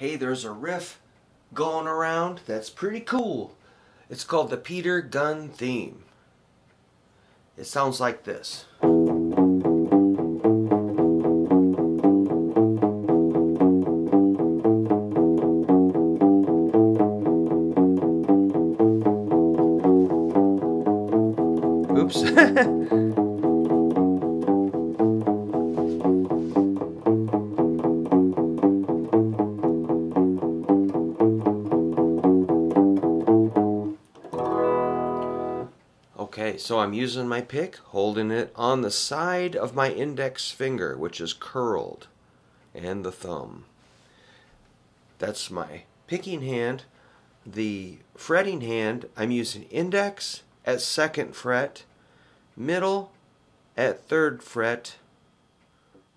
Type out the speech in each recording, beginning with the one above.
hey, there's a riff going around that's pretty cool. It's called the Peter Gunn theme. It sounds like this. Oops. so I'm using my pick, holding it on the side of my index finger, which is curled, and the thumb. That's my picking hand. The fretting hand, I'm using index at second fret, middle at third fret,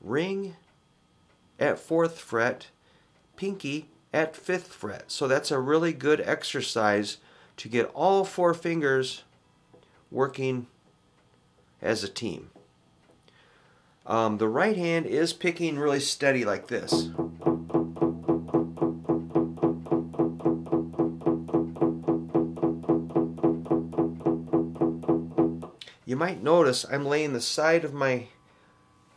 ring at fourth fret, pinky at fifth fret. So that's a really good exercise to get all four fingers working as a team. Um, the right hand is picking really steady like this. You might notice I'm laying the side of my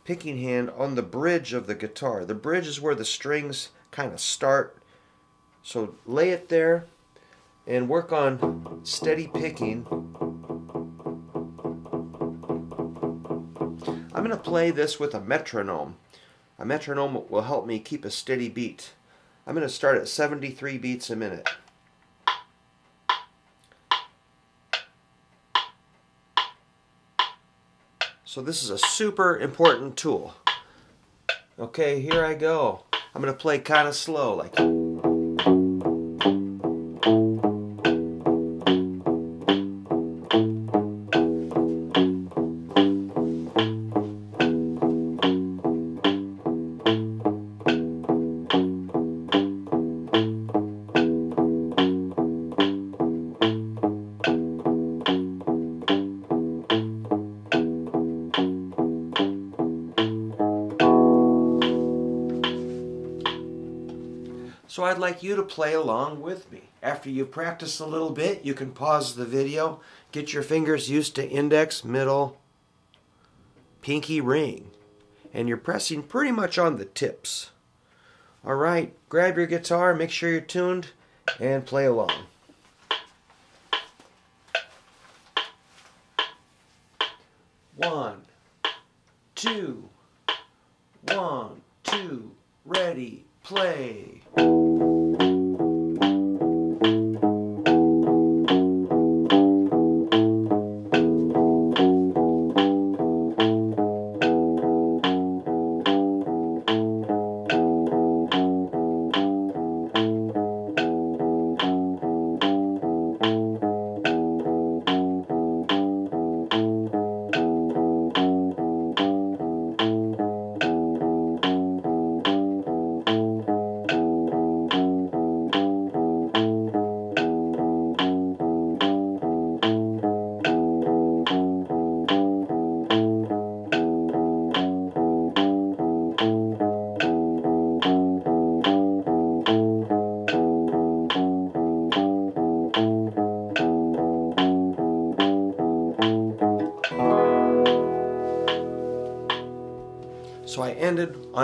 picking hand on the bridge of the guitar. The bridge is where the strings kind of start. So lay it there and work on steady picking. I'm going to play this with a metronome. A metronome will help me keep a steady beat. I'm going to start at 73 beats a minute. So this is a super important tool. Okay, here I go. I'm going to play kind of slow, like... So I'd like you to play along with me. After you practice a little bit, you can pause the video, get your fingers used to index, middle, pinky ring. And you're pressing pretty much on the tips. Alright, grab your guitar, make sure you're tuned, and play along. One, two, one, two, ready, play. So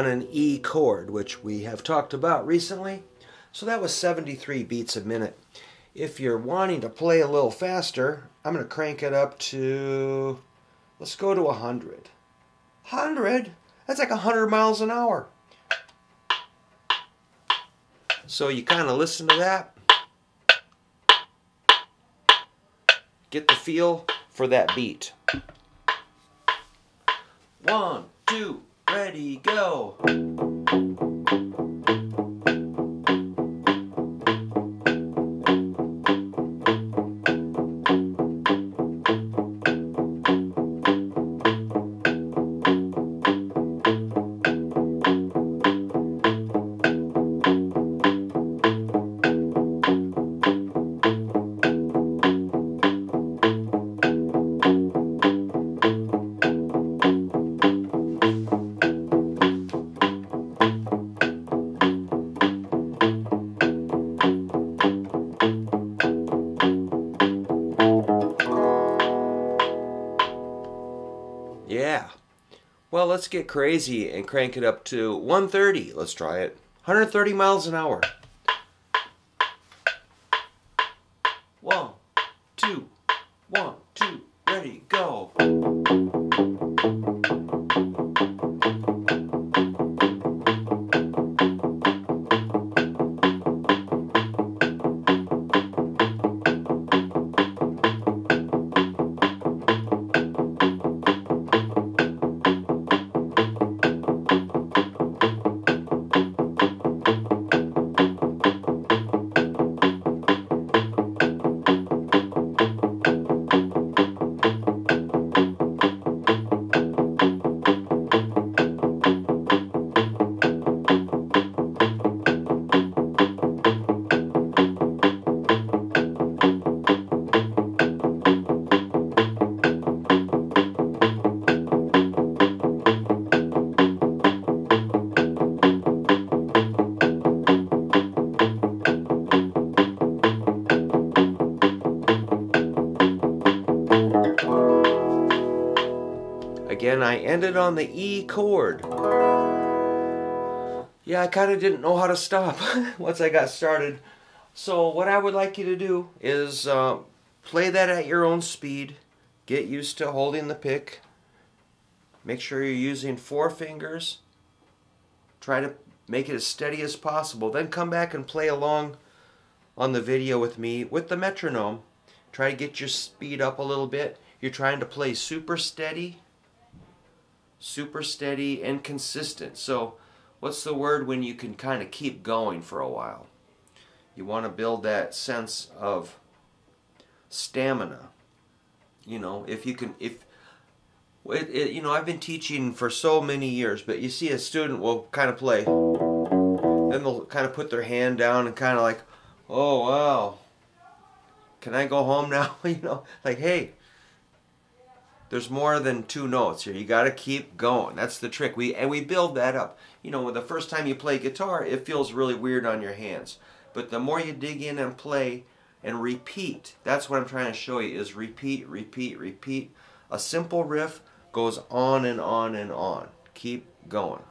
on an E chord, which we have talked about recently. So that was 73 beats a minute. If you're wanting to play a little faster, I'm going to crank it up to, let's go to 100. 100? That's like 100 miles an hour. So you kind of listen to that. Get the feel for that beat. One, two, ready, go. Let's get crazy and crank it up to 130. Let's try it. 130 miles an hour. One, two, one, two, ready, go. I ended on the E chord. Yeah, I kind of didn't know how to stop once I got started. So what I would like you to do is uh, play that at your own speed. Get used to holding the pick. Make sure you're using four fingers. Try to make it as steady as possible. Then come back and play along on the video with me with the metronome. Try to get your speed up a little bit. You're trying to play super steady super steady and consistent. So what's the word when you can kind of keep going for a while? You want to build that sense of stamina. You know, if you can, if, it, it, you know, I've been teaching for so many years, but you see a student will kind of play, then they'll kind of put their hand down and kind of like, oh wow, can I go home now? you know, like, hey, there's more than two notes here. You got to keep going. That's the trick. We and we build that up. You know, the first time you play guitar, it feels really weird on your hands. But the more you dig in and play and repeat, that's what I'm trying to show you is repeat, repeat, repeat. A simple riff goes on and on and on. Keep going.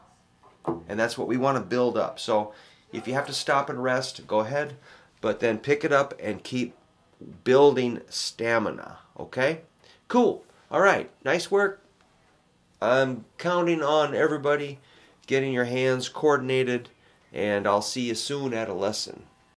And that's what we want to build up. So if you have to stop and rest, go ahead, but then pick it up and keep building stamina, okay? Cool. All right, nice work. I'm counting on everybody getting your hands coordinated, and I'll see you soon at a lesson.